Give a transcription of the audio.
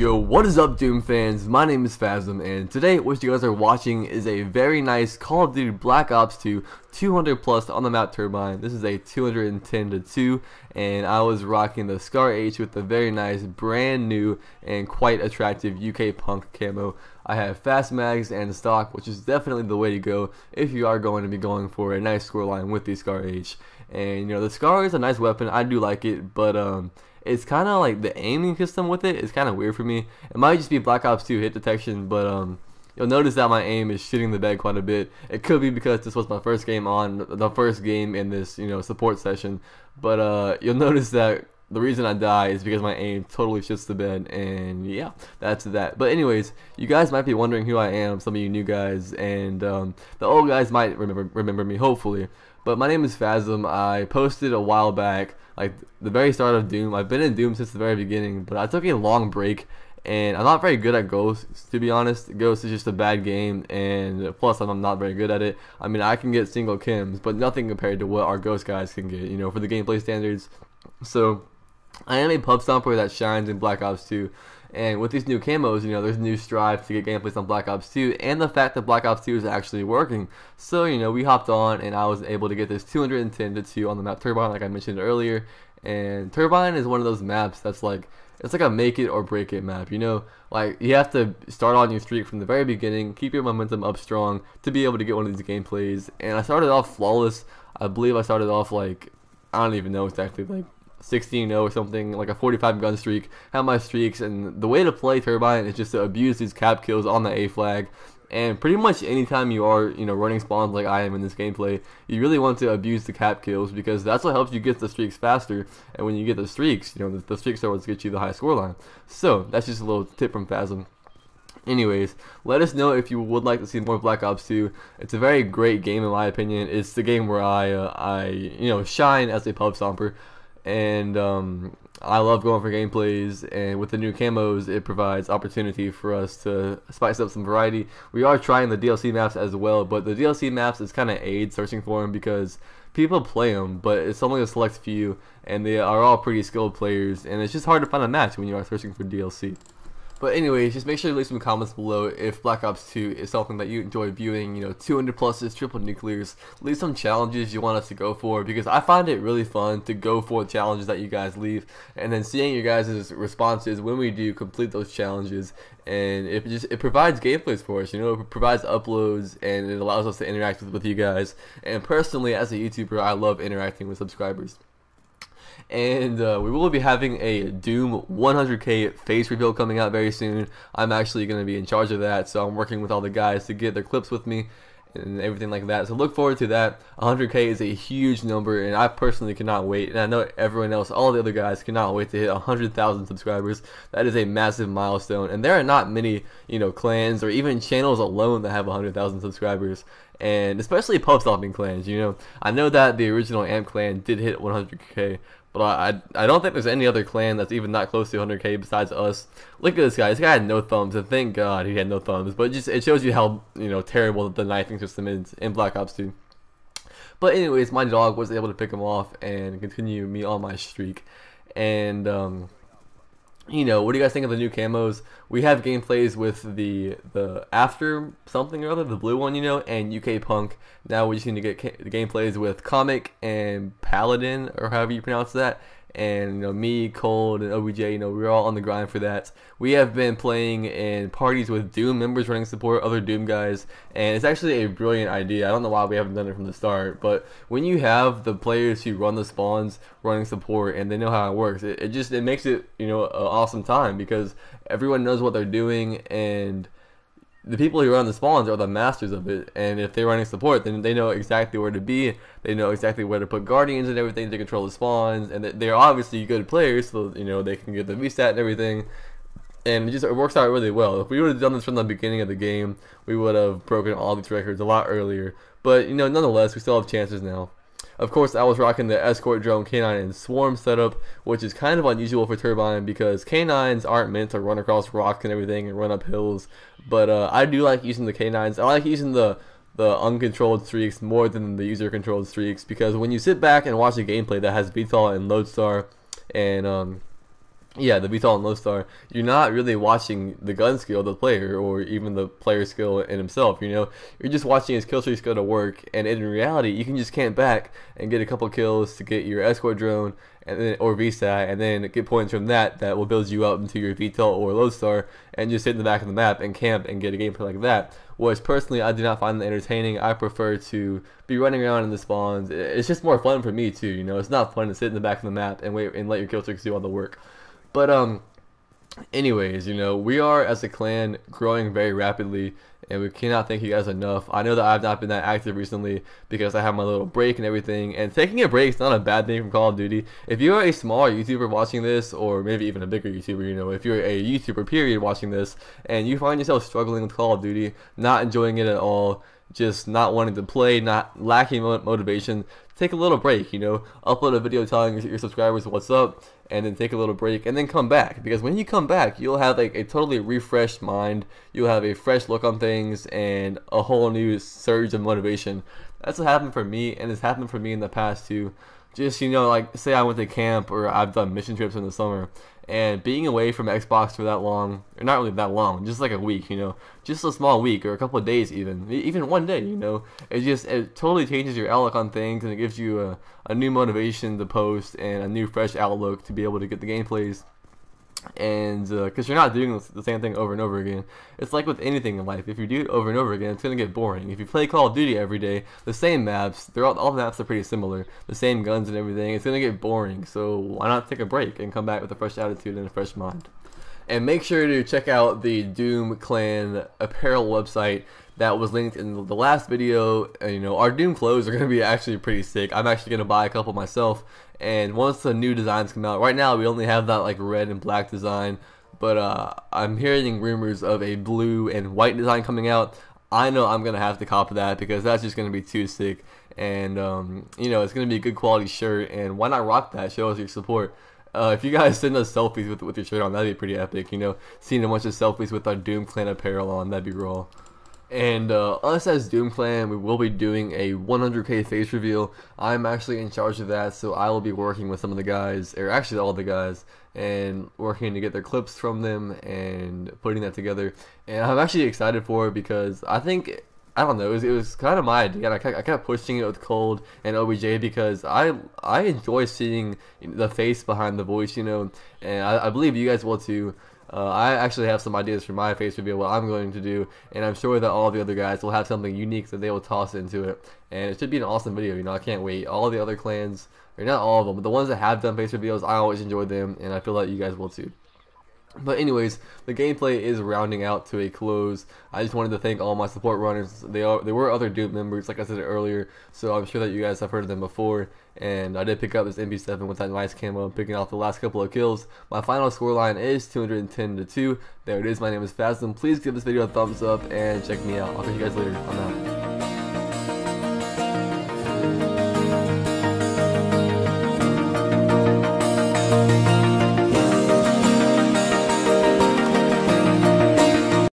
Yo, what is up Doom fans? My name is Phasm and today what you guys are watching is a very nice Call of Duty Black Ops 2 200 plus on the map turbine. This is a 210 to 2 and I was rocking the Scar H with the very nice brand new and quite attractive UK Punk camo. I have fast mags and stock which is definitely the way to go if you are going to be going for a nice scoreline with the Scar H. And you know the Scar is a nice weapon, I do like it, but um it's kind of like the aiming system with it is kind of weird for me. It might just be Black Ops 2 hit detection, but um, you'll notice that my aim is shitting the bed quite a bit. It could be because this was my first game on the first game in this you know support session, but uh, you'll notice that the reason I die is because my aim totally shifts the bed, and yeah, that's that. But anyways, you guys might be wondering who I am, some of you new guys, and um, the old guys might remember remember me, hopefully. But my name is Phasm. I posted a while back, like the very start of Doom. I've been in Doom since the very beginning, but I took a long break, and I'm not very good at Ghosts, to be honest. Ghost is just a bad game, and plus I'm not very good at it. I mean, I can get single kims, but nothing compared to what our Ghost guys can get, you know, for the gameplay standards. So I am a pub stomper that shines in Black Ops 2. And with these new camos, you know, there's new strive to get gameplays on Black Ops 2, and the fact that Black Ops 2 is actually working. So, you know, we hopped on, and I was able to get this 210 to 2 on the map Turbine, like I mentioned earlier. And Turbine is one of those maps that's like, it's like a make it or break it map, you know? Like, you have to start on your streak from the very beginning, keep your momentum up strong to be able to get one of these gameplays. And I started off flawless. I believe I started off like, I don't even know exactly, like 16-0 or something, like a 45 gun streak, have my streaks, and the way to play Turbine is just to abuse these cap kills on the A flag. And pretty much anytime you are, you know, running spawns like I am in this gameplay, you really want to abuse the cap kills because that's what helps you get the streaks faster. And when you get the streaks, you know, the, the streaks are what gets you the high score line. So that's just a little tip from Phasm. Anyways, let us know if you would like to see more Black Ops 2. It's a very great game in my opinion. It's the game where I, uh, I, you know, shine as a pub stomper and um, I love going for gameplays. And with the new camos, it provides opportunity for us to spice up some variety. We are trying the DLC maps as well, but the DLC maps is kind of aid searching for them because people play them, but it's only a select few, and they are all pretty skilled players, and it's just hard to find a match when you are searching for DLC. But anyways, just make sure to leave some comments below if Black Ops 2 is something that you enjoy viewing, you know, 200 pluses, triple nuclears. Leave some challenges you want us to go for because I find it really fun to go for challenges that you guys leave and then seeing your guys' responses when we do complete those challenges and it just it provides gameplays for us, you know, it provides uploads and it allows us to interact with, with you guys. And personally as a YouTuber, I love interacting with subscribers and uh, we will be having a Doom 100k face reveal coming out very soon. I'm actually going to be in charge of that, so I'm working with all the guys to get their clips with me and everything like that. So look forward to that. 100k is a huge number, and I personally cannot wait. And I know everyone else, all the other guys, cannot wait to hit 100,000 subscribers. That is a massive milestone, and there are not many, you know, clans or even channels alone that have 100,000 subscribers. And especially pub stomping clans, you know. I know that the original AMP clan did hit 100k, but I, I don't think there's any other clan that's even not close to 100k besides us. Look at this guy. This guy had no thumbs, and thank God he had no thumbs. But it just it shows you how you know terrible the knifing system is in Black Ops 2. But anyways, my dog was able to pick him off and continue me on my streak. And um, you know, what do you guys think of the new camos? We have gameplays with the the after something or other, the blue one, you know, and UK Punk. Now we just need to get gameplays with Comic and Paladin, or however you pronounce that and you know me, Cold, and OBJ. You know we're all on the grind for that. We have been playing in parties with Doom members running support, other Doom guys, and it's actually a brilliant idea. I don't know why we haven't done it from the start, but when you have the players who run the spawns running support and they know how it works, it, it just it makes it you know an awesome time because everyone knows what they're doing and the people who run the spawns are the masters of it, and if they're running support, then they know exactly where to be. They know exactly where to put guardians and everything to control the spawns, and they're obviously good players, so you know they can get the VSAT and everything. And it just it works out really well. If we would have done this from the beginning of the game, we would have broken all these records a lot earlier. But you know, nonetheless, we still have chances now. Of course, I was rocking the escort drone K9 and swarm setup, which is kind of unusual for Turbine because K9s aren't meant to run across rocks and everything and run up hills. But uh, I do like using the K9s. I like using the the uncontrolled streaks more than the user controlled streaks because when you sit back and watch a gameplay that has VTOL and Lodestar and um, yeah, the VTOL and Lodestar, you're not really watching the gun skill of the player or even the player skill in himself, you know? You're just watching his kill streaks go to work, and in reality, you can just camp back and get a couple kills to get your escort drone and then or VSAT, and then get points from that that will build you up into your VTOL or Lodestar, and just sit in the back of the map and camp and get a gameplay like that. Whereas personally, I do not find that entertaining. I prefer to be running around in the spawns. It's just more fun for me too, you know? It's not fun to sit in the back of the map and wait and let your kill streaks do all the work. But um, anyways, you know, we are as a clan growing very rapidly, and we cannot thank you guys enough. I know that I've not been that active recently because I have my little break and everything, and taking a break is not a bad thing from Call of Duty. If you are a smaller YouTuber watching this, or maybe even a bigger YouTuber, you know, if you're a YouTuber period watching this, and you find yourself struggling with Call of Duty, not enjoying it at all, just not wanting to play, not lacking motivation, take a little break, you know, upload a video telling your subscribers what's up, and then take a little break, and then come back. Because when you come back, you'll have like a totally refreshed mind, you'll have a fresh look on things, and a whole new surge of motivation. That's what happened for me, and it's happened for me in the past too. Just, you know, like, say I went to camp, or I've done mission trips in the summer, and being away from Xbox for that long, or not really that long, just like a week, you know, just a small week or a couple of days even, even one day, you know, it just it totally changes your outlook on things and it gives you a, a new motivation to post and a new fresh outlook to be able to get the gameplays and because uh, you're not doing the same thing over and over again it's like with anything in life if you do it over and over again it's going to get boring if you play call of duty every day the same maps they're all, all the maps are pretty similar the same guns and everything it's going to get boring so why not take a break and come back with a fresh attitude and a fresh mind and make sure to check out the doom clan apparel website that was linked in the last video. And, you know, our Doom clothes are going to be actually pretty sick. I'm actually going to buy a couple myself. And once the new designs come out, right now we only have that like red and black design. But uh, I'm hearing rumors of a blue and white design coming out. I know I'm to have to copy that because that's just to be too sick. And, um, you know, it's to be a good quality shirt. And why not rock that? Show us your support. Uh, if you guys send us selfies with, with your shirt on, that'd be pretty epic. You know, seeing a bunch of selfies with our Doom Clan apparel on, that'd be raw. And uh, us as Doom Clan, we will be doing a 100k face reveal. I'm actually in charge of that, so I will be working with some of the guys, or actually all the guys, and working to get their clips from them and putting that together. And I'm actually excited for it because I think I don't know. It was, it was kind of my idea. I, kept, I kept pushing it with Cold and OBJ because I I enjoy seeing the face behind the voice, you know, and I, I believe you guys will too. Uh, I actually have some ideas for my face reveal, what I'm going to do, and I'm sure that all the other guys will have something unique that they will toss into it. And it should be an awesome video, you know, I can't wait. All the other clans, or not all of them, but the ones that have done face reveals, I always enjoy them, and I feel like you guys will too. But anyways, the gameplay is rounding out to a close. I just wanted to thank all my support runners. They are there were other Doom members, like I said earlier, so I'm sure that you guys have heard of them before. And I did pick up this MP7 with that nice camo, picking off the last couple of kills. My final scoreline is 210 to 2. There it is. My name is Phasm. Please give this video a thumbs up and check me out. I'll catch you guys later. I'm out.